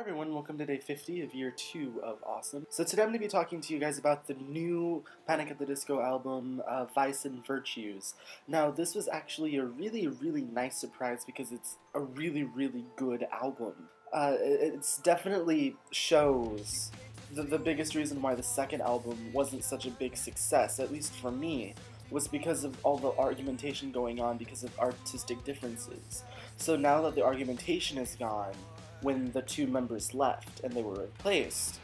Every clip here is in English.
Hi everyone, welcome to day 50 of year 2 of Awesome. So today I'm going to be talking to you guys about the new Panic at the Disco album, uh, Vice and Virtues. Now this was actually a really, really nice surprise because it's a really, really good album. Uh, it's definitely shows the, the biggest reason why the second album wasn't such a big success, at least for me, was because of all the argumentation going on because of artistic differences. So now that the argumentation is gone, when the two members left and they were replaced,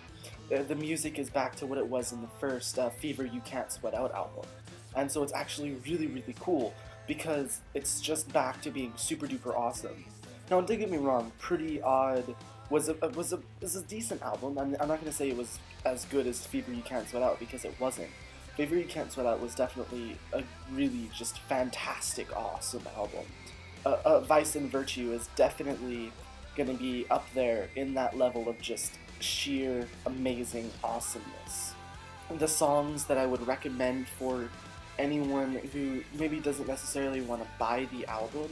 uh, the music is back to what it was in the first uh, Fever You Can't Sweat Out album. And so it's actually really, really cool because it's just back to being super duper awesome. Now, don't get me wrong, Pretty Odd was a, was a, was a decent album. I'm, I'm not going to say it was as good as Fever You Can't Sweat Out because it wasn't. Fever You Can't Sweat Out was definitely a really just fantastic, awesome album. Uh, uh, Vice and Virtue is definitely going to be up there in that level of just sheer amazing awesomeness. The songs that I would recommend for anyone who maybe doesn't necessarily want to buy the album,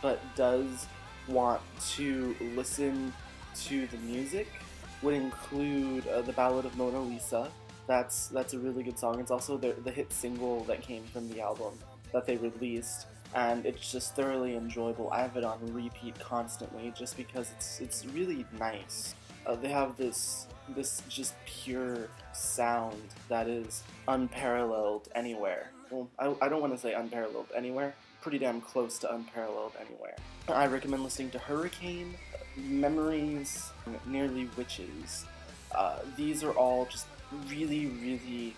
but does want to listen to the music would include uh, the Ballad of Mona Lisa. That's that's a really good song. It's also the, the hit single that came from the album that they released and it's just thoroughly enjoyable. I have it on repeat constantly just because it's it's really nice. Uh, they have this this just pure sound that is unparalleled anywhere. Well, I, I don't want to say unparalleled anywhere, pretty damn close to unparalleled anywhere. I recommend listening to Hurricane, Memories, Nearly Witches. Uh, these are all just really, really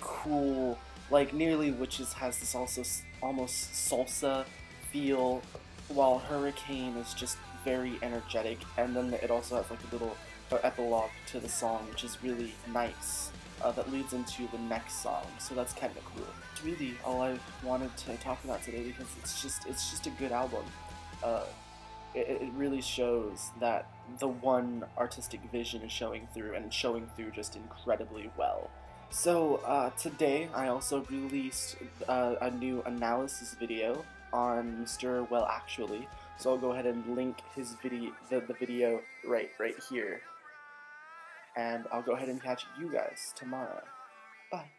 cool like Nearly Witches has this also almost salsa feel, while Hurricane is just very energetic, and then it also has like a little uh, epilogue to the song, which is really nice. Uh, that leads into the next song, so that's kind of cool. It's really all I wanted to talk about today because it's just it's just a good album. Uh, it, it really shows that the one artistic vision is showing through, and showing through just incredibly well. So uh, today I also released uh, a new analysis video on Mr. Well Actually. So I'll go ahead and link his video, the, the video right right here. And I'll go ahead and catch you guys tomorrow. Bye.